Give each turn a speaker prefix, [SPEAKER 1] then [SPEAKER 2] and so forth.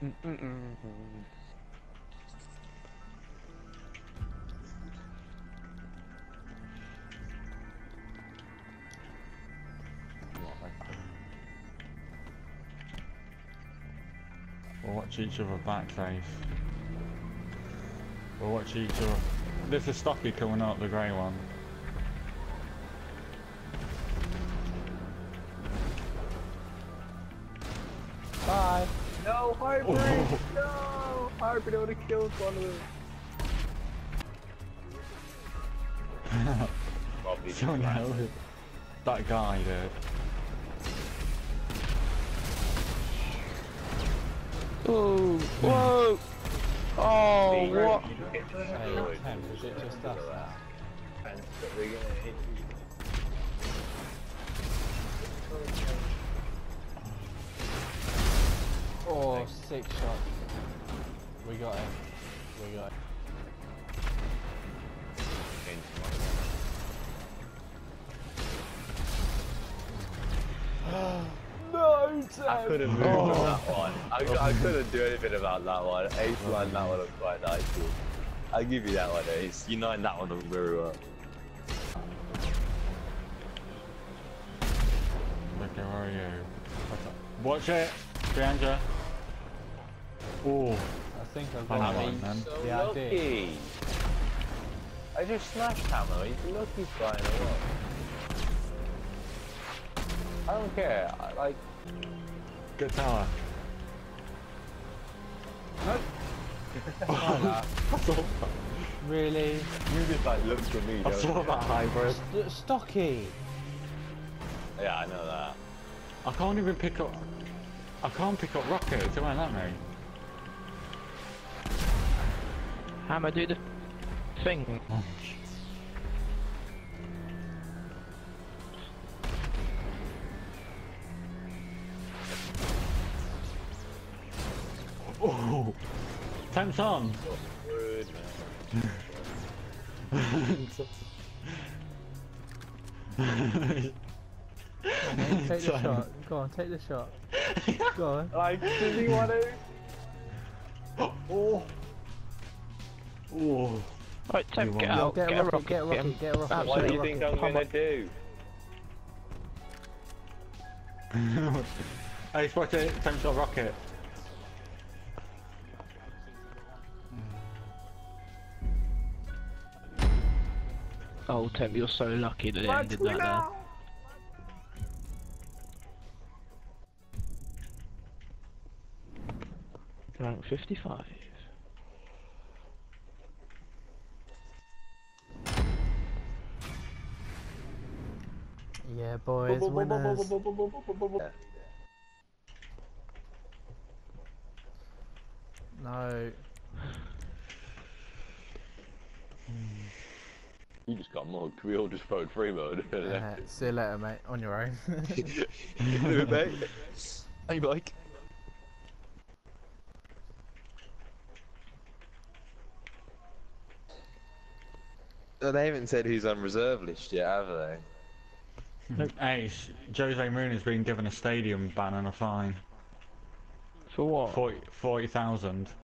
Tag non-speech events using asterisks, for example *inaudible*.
[SPEAKER 1] We'll watch each other back face. We'll watch each other. There's a stocky coming up, the grey one.
[SPEAKER 2] No, hybrid!
[SPEAKER 1] Oh.
[SPEAKER 2] No! Hybrid would have killed one of them. Probably
[SPEAKER 1] so no. That guy did. *laughs*
[SPEAKER 3] Oh, whoa! Oh, what?
[SPEAKER 2] you get to
[SPEAKER 3] Hey. Tim, is it just us now?
[SPEAKER 2] And that we're gonna hit you.
[SPEAKER 3] Oh, six shots. We got it. We got it. *gasps* No, Tim!
[SPEAKER 2] I couldn't move
[SPEAKER 3] Oh.
[SPEAKER 2] on that one. I, I couldn't do anything about that one. Ace lined that one up quite nicely. I'll give you that one, Ace. You lined that one up very well.
[SPEAKER 1] Look, where are you? Watch it! Behind you! Oh,
[SPEAKER 3] I think I've got
[SPEAKER 1] fine,
[SPEAKER 3] him.
[SPEAKER 1] man.
[SPEAKER 2] So
[SPEAKER 3] Yeah, I did.
[SPEAKER 2] lucky. I just smashed hammer. He's lucky flying away. I don't care. I like.
[SPEAKER 1] good tower. *laughs*
[SPEAKER 3] Tyler,
[SPEAKER 1] I saw that.
[SPEAKER 3] really?
[SPEAKER 2] You just like looked at me.
[SPEAKER 1] I
[SPEAKER 2] don't
[SPEAKER 1] saw
[SPEAKER 2] you?
[SPEAKER 1] that hybrid.
[SPEAKER 3] St Stocky!
[SPEAKER 2] Yeah, I know that.
[SPEAKER 1] I can't even pick up. I can't pick up rockets. It won't let me.
[SPEAKER 4] Hammer, do the thing.
[SPEAKER 1] Oh, temps on.
[SPEAKER 2] Rude.
[SPEAKER 3] Take the
[SPEAKER 1] Sam.
[SPEAKER 3] shot. Go on, take the shot. Go on. *laughs*
[SPEAKER 2] Like, does he want to?
[SPEAKER 1] Oh. Oh.
[SPEAKER 4] Right, Tim,
[SPEAKER 1] You
[SPEAKER 4] get out.
[SPEAKER 3] Get a
[SPEAKER 4] get a
[SPEAKER 3] rocket, get a rocket, get a rocket.
[SPEAKER 4] Absolutely.
[SPEAKER 2] What do
[SPEAKER 3] get
[SPEAKER 2] you
[SPEAKER 3] a
[SPEAKER 2] think
[SPEAKER 3] rocket.
[SPEAKER 2] I'm gonna do?
[SPEAKER 1] hey, spot it. Temps on rocket.
[SPEAKER 4] Oh, Tim, you're so lucky that it ended like that there. Rank 55.
[SPEAKER 3] Yeah, boys, winners. No.
[SPEAKER 2] You just got mugged. We all just voted free mode.
[SPEAKER 3] Uh, see you later, mate. On your own.
[SPEAKER 2] mate. *laughs* Hey, Mike. Oh, they haven't said who's on reserve list yet, have they?
[SPEAKER 1] Hey, Jose Mourinho has been given a stadium ban and a fine.
[SPEAKER 4] For what?
[SPEAKER 1] Forty forty thousand.